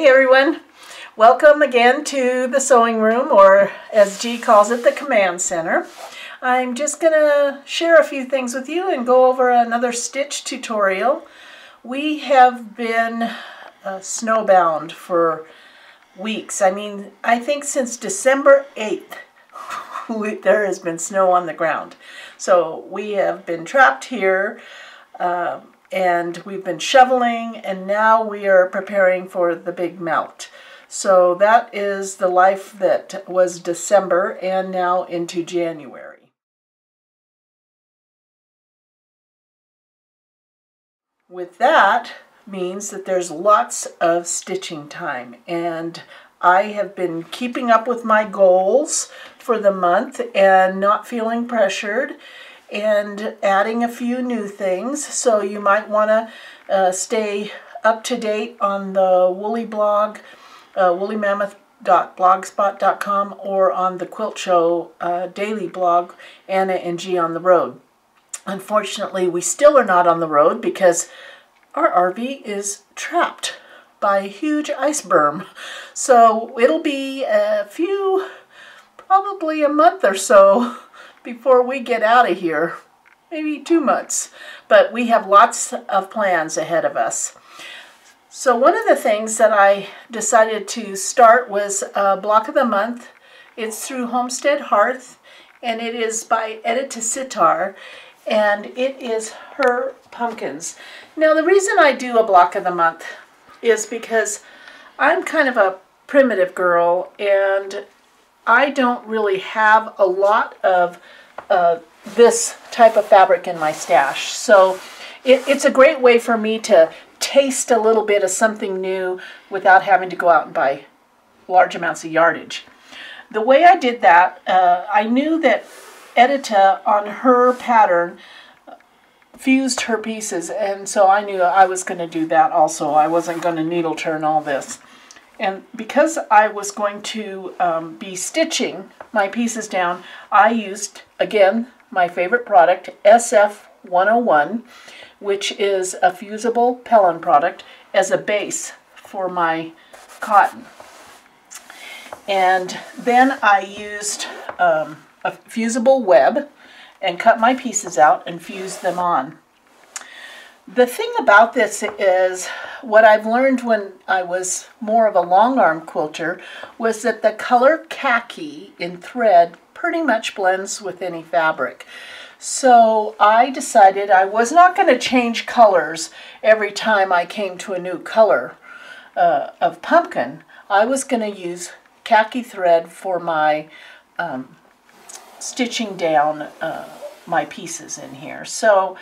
Hey everyone, welcome again to the sewing room or as G calls it, the command center. I'm just going to share a few things with you and go over another stitch tutorial. We have been uh, snowbound for weeks. I mean, I think since December 8th there has been snow on the ground. So we have been trapped here. Uh, and we've been shoveling and now we are preparing for the big melt. So that is the life that was December and now into January. With that means that there's lots of stitching time and I have been keeping up with my goals for the month and not feeling pressured and adding a few new things. So you might want to uh, stay up to date on the Woolly blog, uh, woolymammoth.blogspot.com, or on the Quilt Show uh, daily blog, Anna and G on the road. Unfortunately, we still are not on the road because our RV is trapped by a huge ice berm. So it'll be a few, probably a month or so before we get out of here. Maybe two months. But we have lots of plans ahead of us. So one of the things that I decided to start was a block of the month. It's through Homestead Hearth and it is by Edyta Sitar and it is her pumpkins. Now the reason I do a block of the month is because I'm kind of a primitive girl and I don't really have a lot of uh, this type of fabric in my stash. So it, it's a great way for me to taste a little bit of something new without having to go out and buy large amounts of yardage. The way I did that, uh, I knew that Edyta on her pattern fused her pieces and so I knew I was going to do that also. I wasn't going to needle turn all this. And because I was going to um, be stitching my pieces down, I used, again, my favorite product, SF101, which is a fusible Pellon product, as a base for my cotton. And then I used um, a fusible web and cut my pieces out and fused them on. The thing about this is what I've learned when I was more of a long arm quilter was that the color khaki in thread pretty much blends with any fabric. So I decided I was not going to change colors every time I came to a new color uh, of pumpkin. I was going to use khaki thread for my um, stitching down uh, my pieces in here. So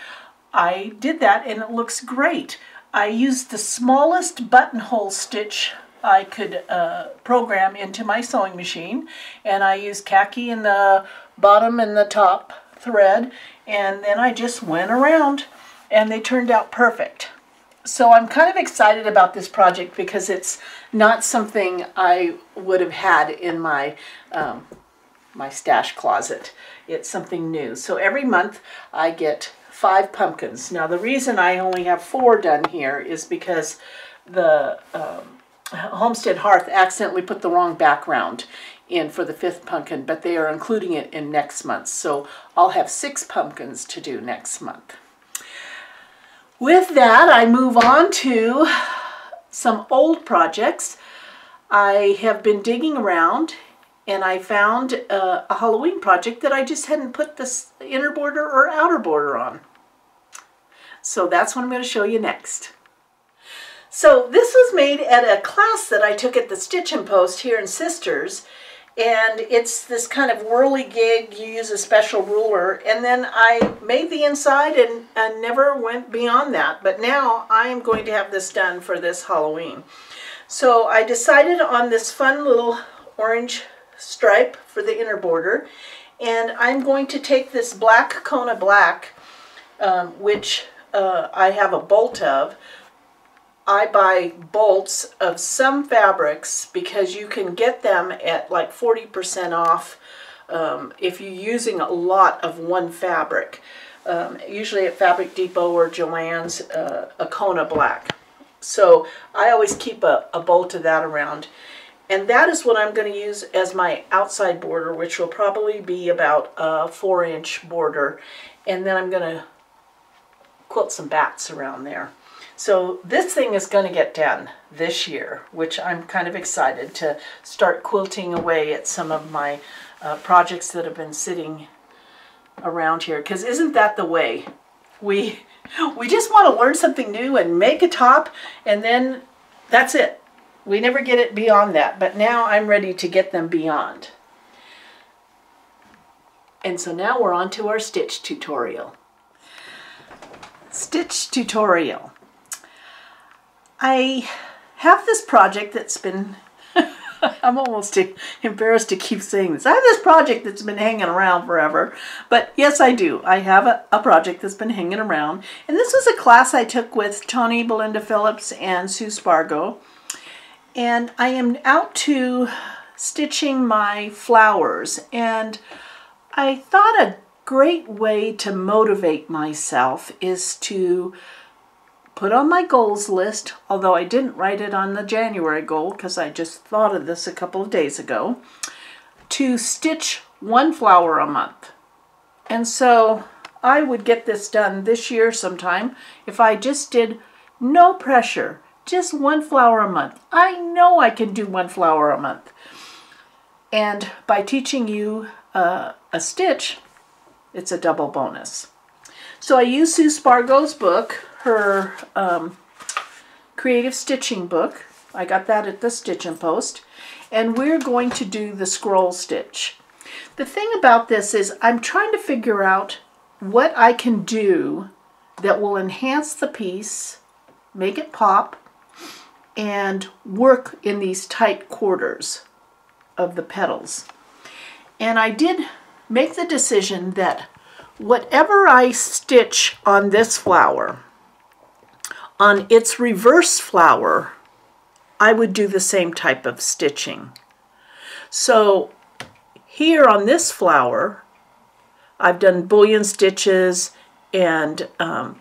I did that and it looks great. I used the smallest buttonhole stitch I could uh, program into my sewing machine and I used khaki in the bottom and the top thread and then I just went around and they turned out perfect. So I'm kind of excited about this project because it's not something I would have had in my um, my stash closet. It's something new. So every month I get five pumpkins. Now the reason I only have four done here is because the um, Homestead Hearth accidentally put the wrong background in for the fifth pumpkin, but they are including it in next month. So I'll have six pumpkins to do next month. With that, I move on to some old projects. I have been digging around and I found a, a Halloween project that I just hadn't put the inner border or outer border on. So that's what I'm going to show you next. So this was made at a class that I took at the Stitchin' Post here in Sisters. And it's this kind of whirly gig. You use a special ruler. And then I made the inside and, and never went beyond that. But now I am going to have this done for this Halloween. So I decided on this fun little orange stripe for the inner border. And I'm going to take this black Kona Black, um, which uh, I have a bolt of. I buy bolts of some fabrics because you can get them at like 40% off um, if you're using a lot of one fabric. Um, usually at Fabric Depot or Joann's, uh, a Kona Black. So I always keep a, a bolt of that around. And that is what I'm going to use as my outside border, which will probably be about a four inch border. And then I'm going to quilt some bats around there. So this thing is going to get done this year, which I'm kind of excited to start quilting away at some of my uh, projects that have been sitting around here. Because isn't that the way? We, we just want to learn something new and make a top and then that's it. We never get it beyond that, but now I'm ready to get them beyond. And so now we're on to our stitch tutorial. Stitch tutorial. I have this project that's been, I'm almost embarrassed to keep saying this. I have this project that's been hanging around forever, but yes, I do. I have a, a project that's been hanging around. And this was a class I took with Tonye Belinda Phillips and Sue Spargo and I am out to stitching my flowers and I thought a great way to motivate myself is to put on my goals list, although I didn't write it on the January goal because I just thought of this a couple of days ago, to stitch one flower a month. And so I would get this done this year sometime if I just did no pressure just one flower a month. I know I can do one flower a month. And by teaching you uh, a stitch, it's a double bonus. So I use Sue Spargo's book, her um, creative stitching book. I got that at the Stitchin' Post. And we're going to do the scroll stitch. The thing about this is I'm trying to figure out what I can do that will enhance the piece, make it pop, and work in these tight quarters of the petals. And I did make the decision that whatever I stitch on this flower, on its reverse flower, I would do the same type of stitching. So here on this flower, I've done bullion stitches and um,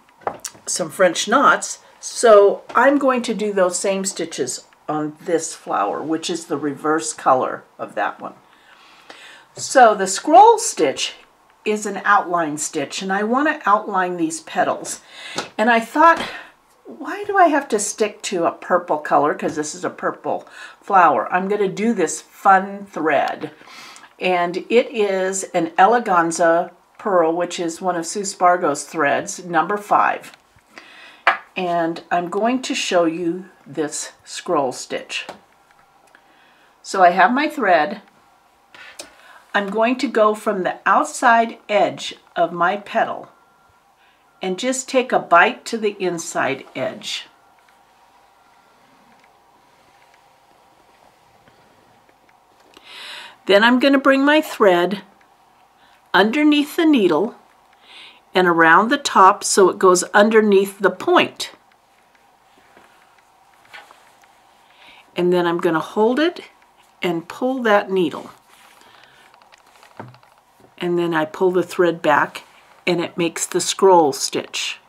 some French knots, so I'm going to do those same stitches on this flower, which is the reverse color of that one. So the scroll stitch is an outline stitch, and I want to outline these petals. And I thought, why do I have to stick to a purple color? Because this is a purple flower. I'm going to do this fun thread. And it is an Eleganza Perle, which is one of Sue Spargo's threads, number five and I'm going to show you this scroll stitch. So I have my thread. I'm going to go from the outside edge of my petal and just take a bite to the inside edge. Then I'm going to bring my thread underneath the needle and around the top so it goes underneath the point. And then I'm going to hold it and pull that needle. And then I pull the thread back and it makes the scroll stitch.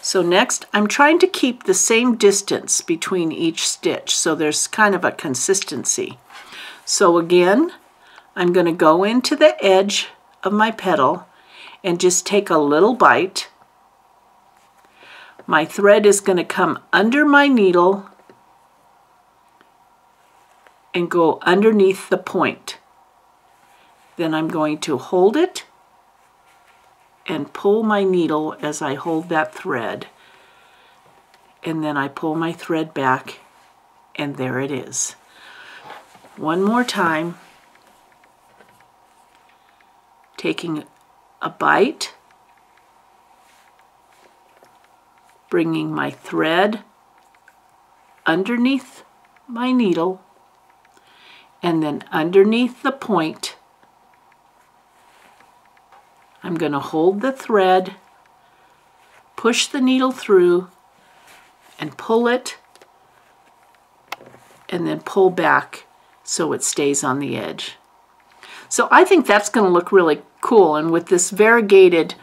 So next, I'm trying to keep the same distance between each stitch so there's kind of a consistency. So again, I'm going to go into the edge of my petal and just take a little bite. My thread is going to come under my needle and go underneath the point. Then I'm going to hold it and pull my needle as I hold that thread. And then I pull my thread back and there it is. One more time, taking a bite, bringing my thread underneath my needle, and then underneath the point, I'm going to hold the thread, push the needle through, and pull it, and then pull back so it stays on the edge. So I think that's going to look really cool. And with this variegated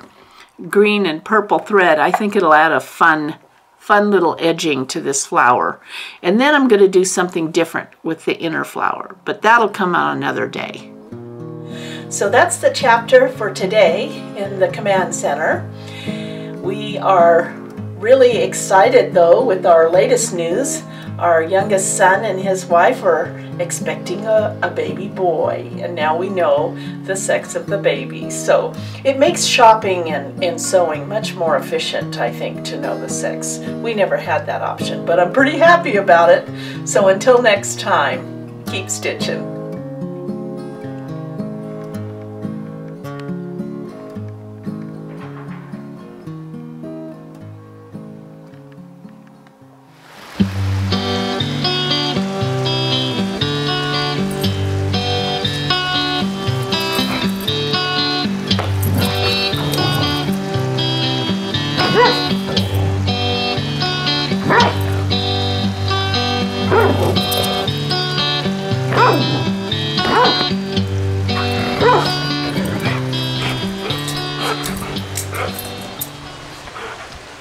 green and purple thread, I think it'll add a fun fun little edging to this flower. And then I'm going to do something different with the inner flower, but that'll come out another day. So that's the chapter for today in the Command Center. We are really excited though with our latest news. Our youngest son and his wife are expecting a, a, baby boy, and now we know the sex of the baby. So it makes shopping and, and sewing much more efficient, I think, to know the sex. We never had that option, but I'm pretty happy about it. So until next time, keep stitching.